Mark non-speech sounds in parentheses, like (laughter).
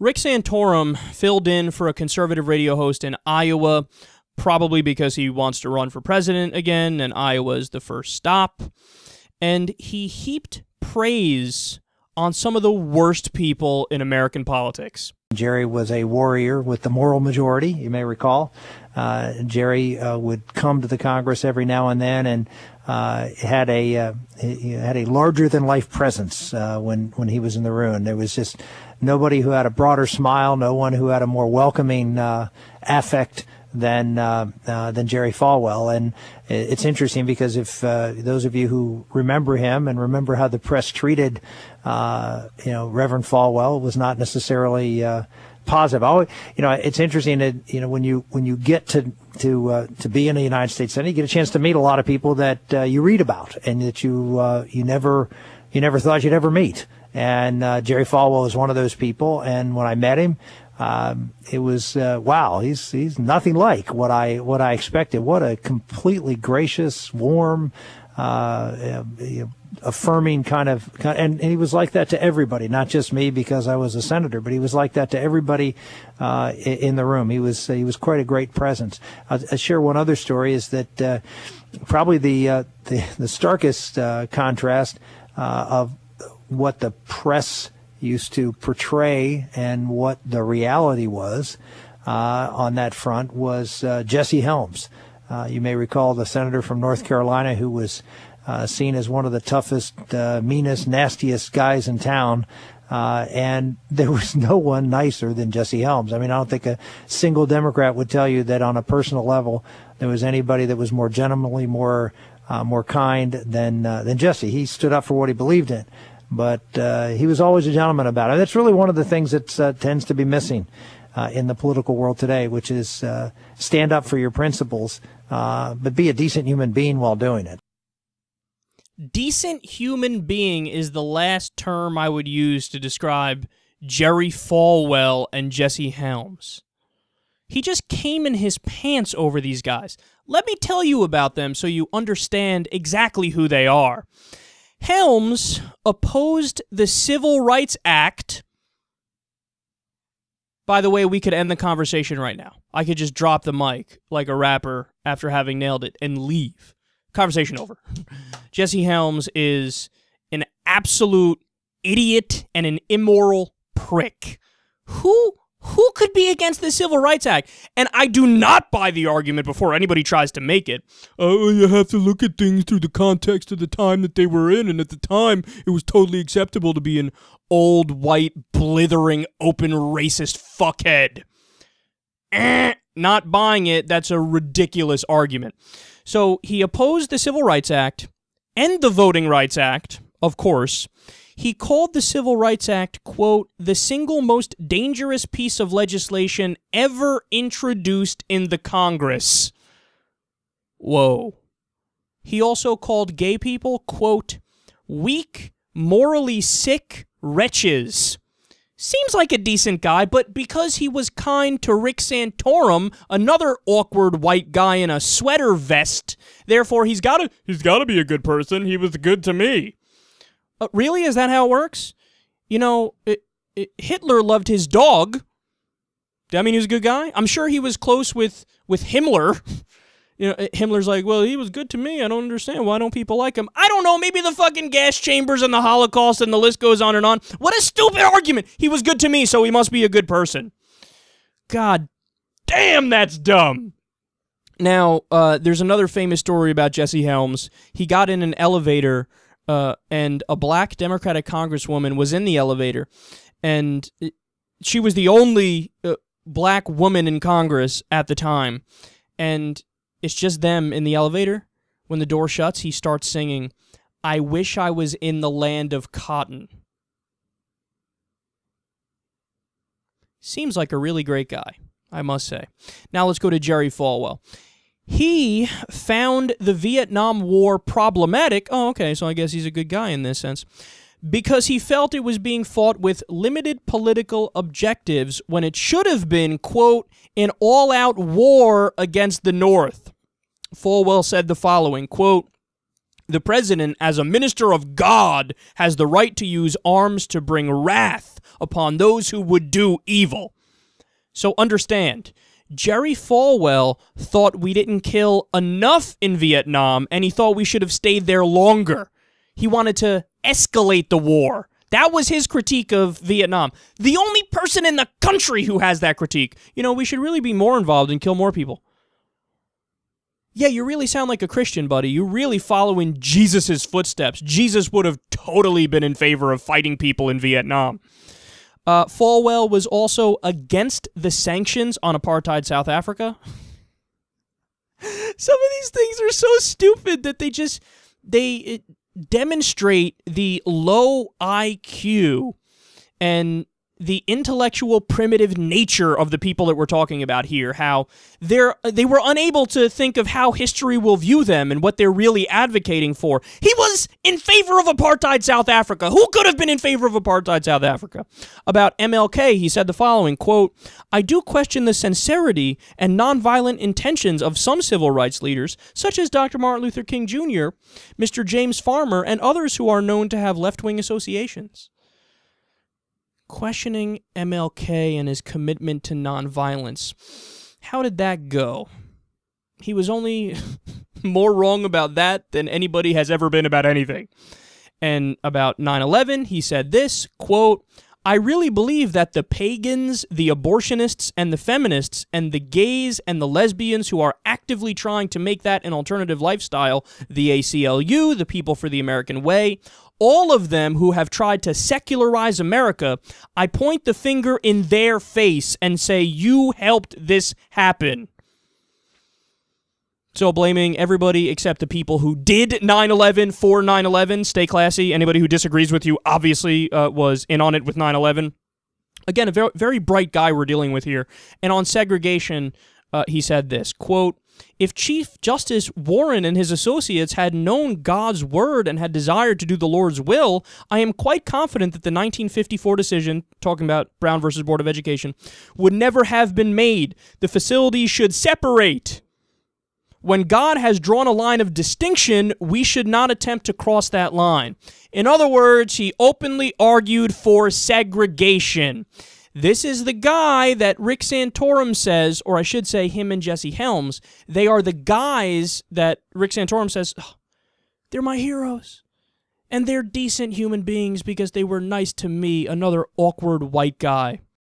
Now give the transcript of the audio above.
Rick Santorum filled in for a conservative radio host in Iowa, probably because he wants to run for president again, and Iowa is the first stop. And he heaped praise on some of the worst people in American politics. Jerry was a warrior with the moral majority, you may recall. Uh, Jerry uh, would come to the Congress every now and then and uh, had a uh, had a larger than life presence uh, when when he was in the room. There was just nobody who had a broader smile, no one who had a more welcoming uh, affect than uh, uh, than Jerry Falwell. And it's interesting because if those of you who remember him and remember how the press treated, you know, Reverend Falwell was not necessarily uh, positive. Always, you know, it's interesting that you know when you when you get to to uh, to be in the United States Senate, you get a chance to meet a lot of people that you read about and that you you never you never thought you'd ever meet. And Jerry Falwell was one of those people. And when I met him, um, it was uh, wow. He's he's nothing like what I what I expected. What a completely gracious, warm, uh, uh, affirming kind of, and, he was like that to everybody, not just me because I was a senator, but he was like that to everybody uh, in the room. He was he was quite a great presence. I'll share one other story is that uh, probably the, uh, the, the starkest contrast of what the press used to portray and what the reality was uh, on that front was uh, Jesse Helms. Uh, you may recall the senator from North Carolina who was uh, seen as one of the toughest, uh, meanest, nastiest guys in town. Uh, and (laughs) there was no one nicer than Jesse Helms. I mean, I don't think a single Democrat would tell you that on a personal level there was anybody that was more gentlemanly, more more kind than than Jesse. He stood up for what he believed in but uh, he was always a gentleman about it. That's really one of the things that uh, tends to be missing uh, in the political world today, which is uh, stand up for your principles, uh, but be a decent human being while doing it. Decent human being is the last term I would use to describe Jerry Falwell and Jesse Helms. He just came in his pants over these guys. Let me tell you about them so you understand exactly who they are. Helms opposed the Civil Rights Act. By the way, we could end the conversation right now. I could just drop the mic like a rapper after having nailed it and leave. Conversation over. Jesse Helms is an absolute idiot and an immoral prick. Who who could be against the Civil Rights Act? And I do not buy the argument before anybody tries to make it. Oh, you have to look at things through the context of the time that they were in. And at the time, it was totally acceptable to be an old, white, blithering, open racist fuckhead. Eh, not buying it. That's a ridiculous argument. So he opposed the Civil Rights Act and the Voting Rights Act, of course. He called the Civil Rights Act, quote, the single most dangerous piece of legislation ever introduced in the Congress. Whoa. He also called gay people, quote, weak, morally sick wretches. Seems like a decent guy, but because he was kind to Rick Santorum, another awkward white guy in a sweater vest, therefore he's got to he's got to be a good person. He was good to me. Uh, really? Is that how it works? You know, it, it, Hitler loved his dog. I mean, he was a good guy. I'm sure he was close with with Himmler. (laughs) You know, Himmler's like, well, he was good to me. I don't understand. Why don't people like him? I don't know. Maybe the fucking gas chambers and the Holocaust and the list goes on and on. What a stupid argument. He was good to me, so he must be a good person. God damn, that's dumb. Now, uh, there's another famous story about Jesse Helms. He got in an elevator uh, and a black Democratic congresswoman was in the elevator, and she was the only uh, black woman in Congress at the time, and it's just them in the elevator. When the door shuts, he starts singing, "I wish I was in the land of cotton." Seems like a really great guy, I must say. Now let's go to Jerry Falwell. He found the Vietnam War problematic. Oh, okay, so I guess he's a good guy in this sense. Because he felt it was being fought with limited political objectives when it should have been, quote, an all out war against the North. Falwell said the following quote, The president, as a minister of God, has the right to use arms to bring wrath upon those who would do evil. So understand, Jerry Falwell thought we didn't kill enough in Vietnam and he thought we should have stayed there longer. He wanted to escalate the war. That was his critique of Vietnam. The only person in the country who has that critique. You know, we should really be more involved and kill more people. Yeah, you really sound like a Christian, buddy. You really follow in Jesus' footsteps. Jesus would have totally been in favor of fighting people in Vietnam. Uh, Falwell was also against the sanctions on apartheid South Africa. (laughs) Some of these things are so stupid that they just they demonstrate the low IQ and the intellectual primitive nature of the people that we're talking about here how they're they were unable to think of how history will view them and what they're really advocating for. He was in favor of apartheid south africa. Who could have been in favor of apartheid south africa? About mlk he said the following quote i do question the sincerity and nonviolent intentions of some civil rights leaders such as dr martin luther king jr mr james farmer and others who are known to have left-wing associations questioning MLK and his commitment to nonviolence. How did that go? He was only (laughs) more wrong about that than anybody has ever been about anything. And about 9 11, he said this quote, I really believe that the pagans, the abortionists, and the feminists, and the gays and the lesbians who are actively trying to make that an alternative lifestyle, the ACLU, the People for the American Way, all of them who have tried to secularize America, I point the finger in their face and say, You helped this happen. So blaming everybody except the people who did 9 11 for 9 11. Stay classy. Anybody who disagrees with you obviously uh, was in on it with 9 11. Again, a very, very bright guy we're dealing with here. And on segregation, uh, he said this quote, if Chief Justice Warren and his associates had known God's word and had desired to do the Lord's will, I am quite confident that the 1954 decision, talking about Brown versus Board of Education, would never have been made. The facilities should separate. When God has drawn a line of distinction, we should not attempt to cross that line. In other words, he openly argued for segregation. This is the guy that Rick Santorum says, or I should say him and Jesse Helms, they are the guys that Rick Santorum says, oh, they're my heroes. And they're decent human beings because they were nice to me, another awkward white guy.